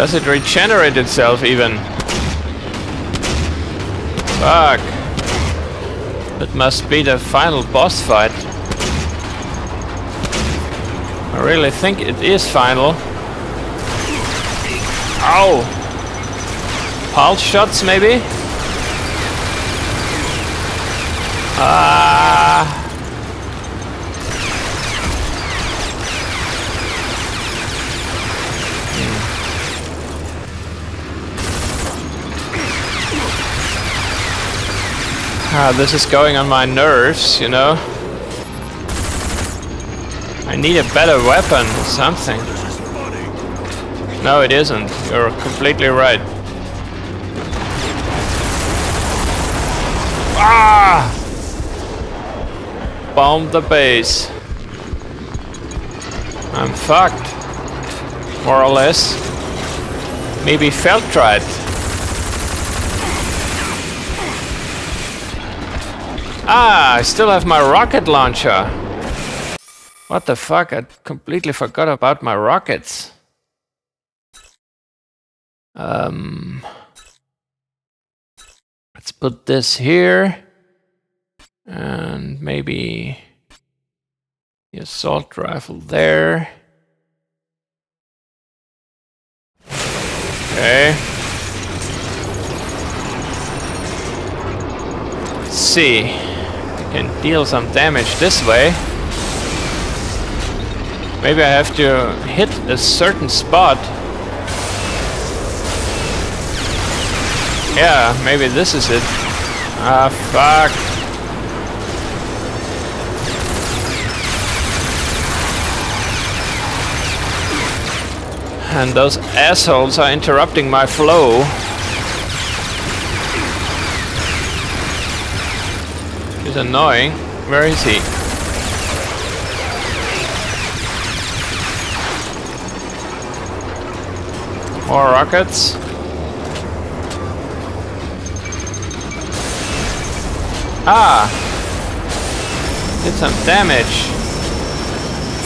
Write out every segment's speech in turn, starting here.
Does it regenerate itself even? Fuck. It must be the final boss fight. I really think it is final. Ow! Pulse shots maybe? Ah! Ah, this is going on my nerves, you know? I need a better weapon or something. No, it isn't. You're completely right. Ah! Bomb the base. I'm fucked. More or less. Maybe Feltrite. Ah, I still have my rocket launcher. What the fuck? I completely forgot about my rockets. Um, let's put this here. And maybe the assault rifle there. Okay. Let's see can deal some damage this way. Maybe I have to hit a certain spot. Yeah, maybe this is it. Ah, fuck. And those assholes are interrupting my flow. Is annoying. Where is he? More rockets. Ah! Did some damage.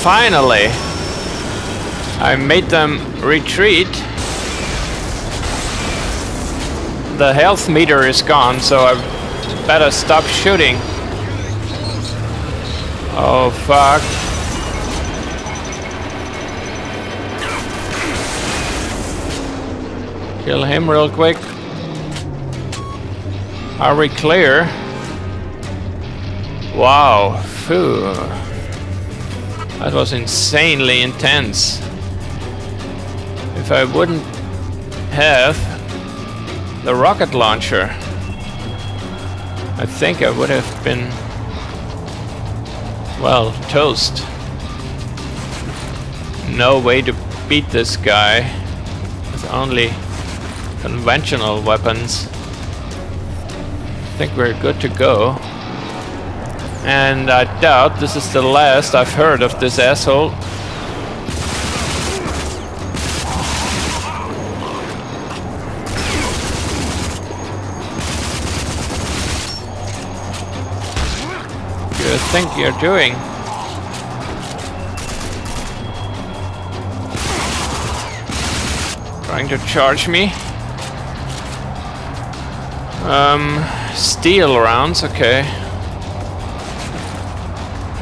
Finally! I made them retreat. The health meter is gone, so I better stop shooting. Oh, fuck. Kill him real quick. Are we clear? Wow. Phew. That was insanely intense. If I wouldn't have the rocket launcher, I think I would have been well, toast. No way to beat this guy with only conventional weapons. I think we're good to go. And I doubt this is the last I've heard of this asshole. Think you're doing? Trying to charge me? Um, steel rounds, okay.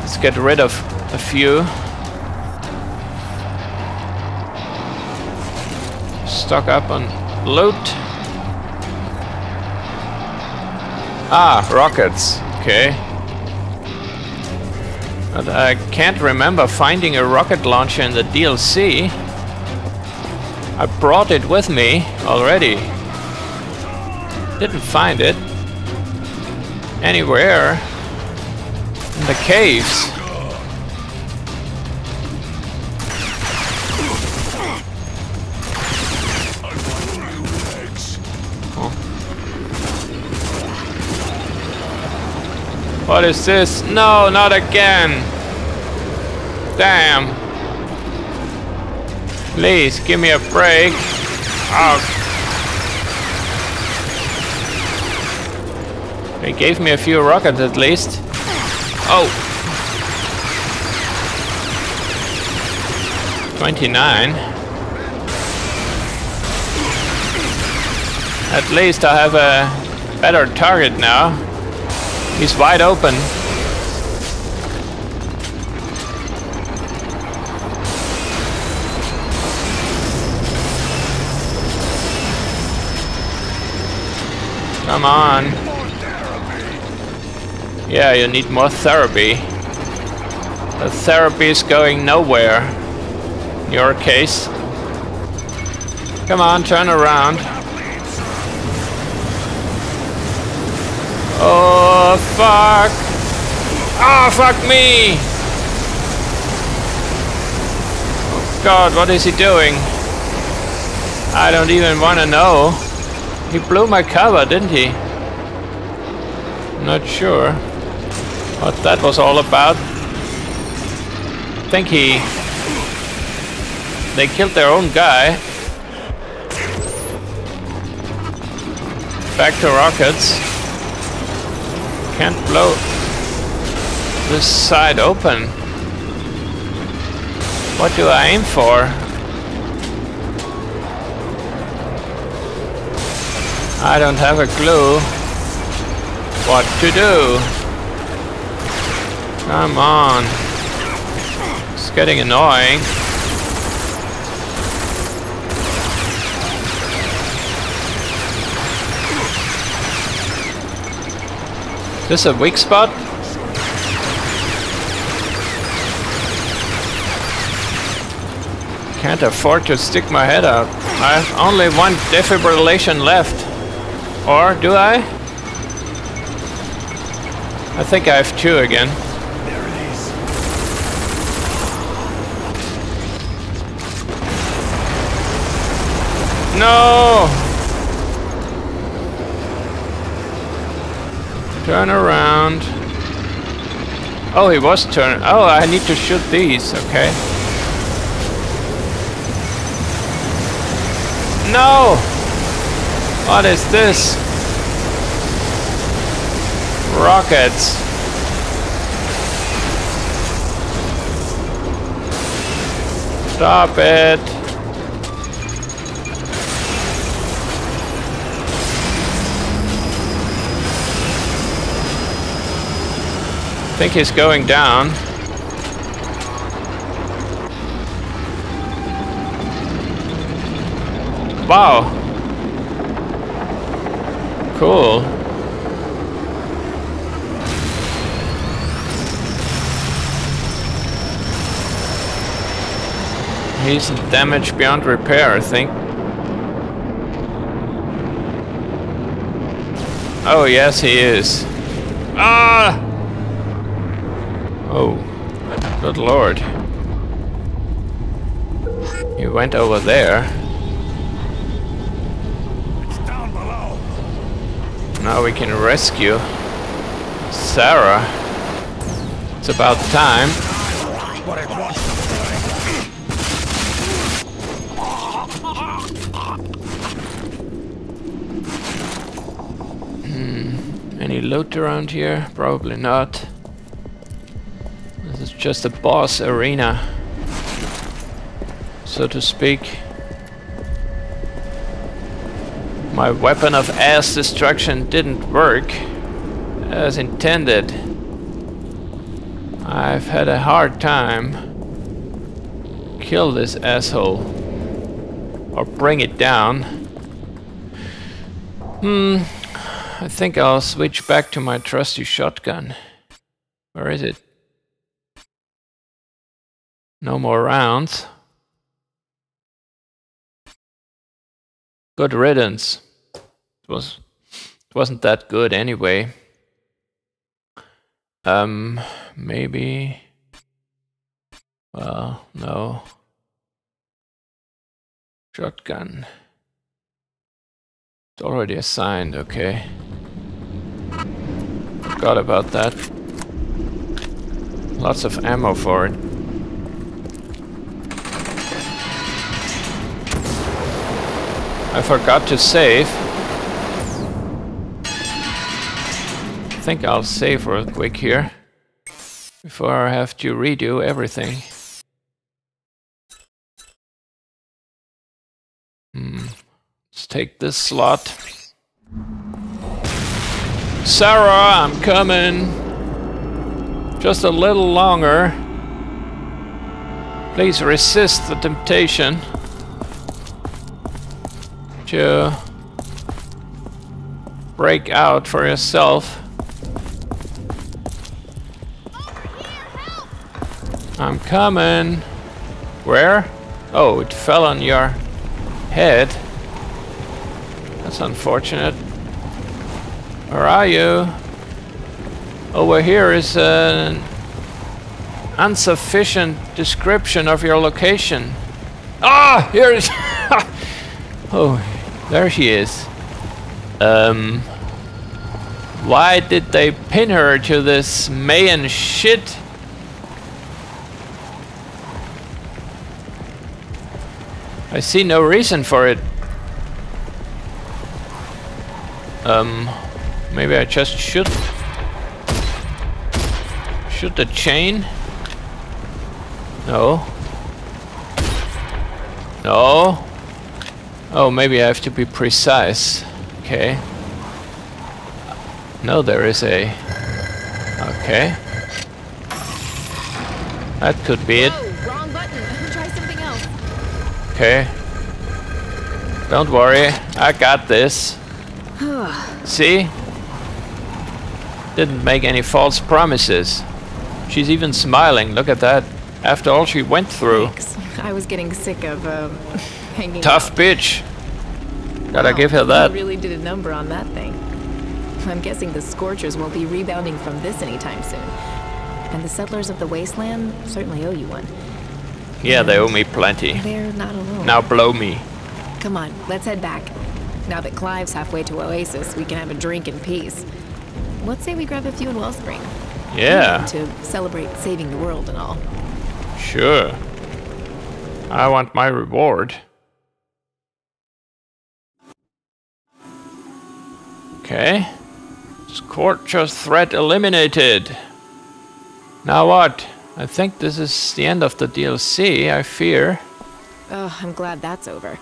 Let's get rid of a few. Stock up on loot. Ah, rockets. Okay. But I can't remember finding a rocket launcher in the DLC. I brought it with me already. Didn't find it anywhere in the caves. What is this? No, not again. Damn. Please, give me a break. Oh. They gave me a few rockets at least. Oh. 29. At least I have a better target now. He's wide open. Come on. Yeah, you need more therapy. The therapy is going nowhere. In your case. Come on, turn around. Oh, fuck. Oh, fuck me. Oh, God, what is he doing? I don't even want to know. He blew my cover, didn't he? Not sure what that was all about. I think he... They killed their own guy. Back to rockets. Can't blow this side open. What do I aim for? I don't have a clue what to do. Come on. It's getting annoying. This a weak spot? Can't afford to stick my head out. I have only one defibrillation left. Or do I? I think I have two again. There it is. No! Turn around. Oh, he was turning. Oh, I need to shoot these. Okay. No! What is this? Rockets. Stop it. I think he's going down. Wow. Cool. He's damaged beyond repair, I think. Oh, yes, he is. Ah! Oh, good lord. He went over there. It's down below. Now we can rescue Sarah. It's about time. What it was. Hmm. Any loot around here? Probably not. Just a boss arena, so to speak. My weapon of ass destruction didn't work as intended. I've had a hard time. Kill this asshole. Or bring it down. Hmm. I think I'll switch back to my trusty shotgun. Where is it? No more rounds. Good riddance. It was it wasn't that good anyway. Um maybe well, no. Shotgun. It's already assigned, okay. Forgot about that. Lots of ammo for it. I forgot to save. I think I'll save real quick here. Before I have to redo everything. Hmm. Let's take this slot. Sarah, I'm coming. Just a little longer. Please resist the temptation to break out for yourself. I'm coming. Where? Oh, it fell on your head. That's unfortunate. Where are you? Over here is an insufficient description of your location. Ah, here is. oh, there she is. Um, why did they pin her to this Mayan shit? I see no reason for it. Um, maybe I just shoot shoot the chain. No. No. Oh, maybe I have to be precise. Okay. No, there is a... Okay. That could be it. Whoa, wrong button. Try something else. Okay. Don't worry, I got this. See? Didn't make any false promises. She's even smiling, look at that. After all she went through. I was getting sick of um, hanging Tough out. bitch. Gotta Wow, give her you that. really did a number on that thing. I'm guessing the Scorchers won't be rebounding from this anytime soon. And the settlers of the wasteland certainly owe you one. Yeah, they owe me plenty. They're not alone. Now blow me. Come on, let's head back. Now that Clive's halfway to Oasis, we can have a drink in peace. Let's say we grab a few in Wellspring. Yeah, To celebrate saving the world and all. sure. I want my reward. Okay. Scorcher threat eliminated. Now what? I think this is the end of the DLC, I fear. Oh, I'm glad that's over.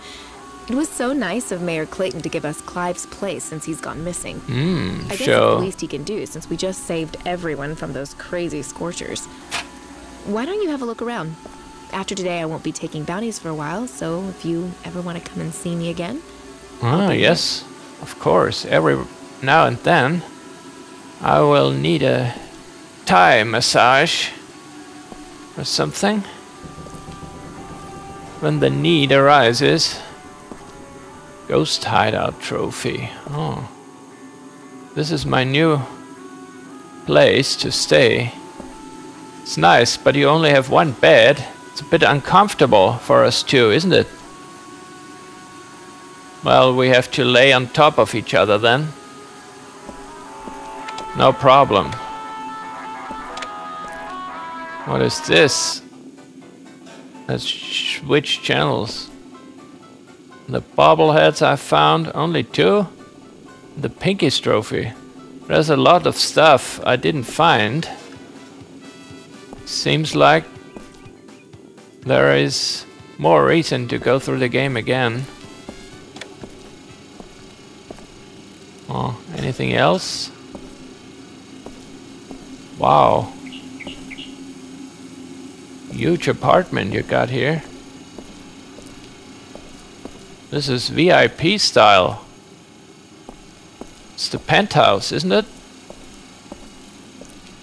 It was so nice of Mayor Clayton to give us Clive's place since he's gone missing. Hmm, I guess it's so... the least he can do since we just saved everyone from those crazy scorchers. Why don't you have a look around? After today, I won't be taking bounties for a while, so if you ever want to come and see me again, Ah, yes, of course. Every now and then, I will need a Thai massage or something. When the need arises. Ghost Hideout Trophy. Oh. This is my new place to stay. It's nice, but you only have one bed. It's a bit uncomfortable for us two, isn't it? Well, we have to lay on top of each other then. No problem. What is this? Let's switch channels. The bobbleheads I found, only two. The Pinkies trophy. There's a lot of stuff I didn't find. Seems like there is more reason to go through the game again. Oh, anything else? Wow. Huge apartment you got here. This is VIP style. It's the penthouse, isn't it?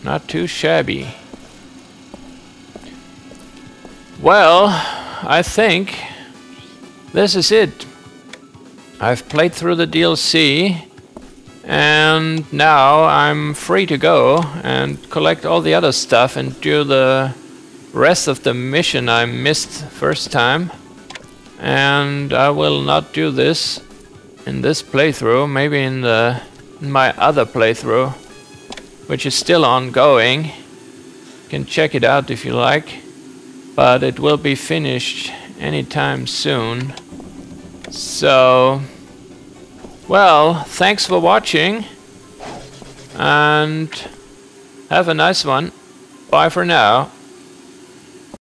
Not too shabby. Well, I think this is it. I've played through the DLC and now I'm free to go and collect all the other stuff and do the rest of the mission I missed first time. And I will not do this in this playthrough, maybe in the in my other playthrough, which is still ongoing. You can check it out if you like, but it will be finished anytime soon. So, well, thanks for watching, and have a nice one. Bye for now.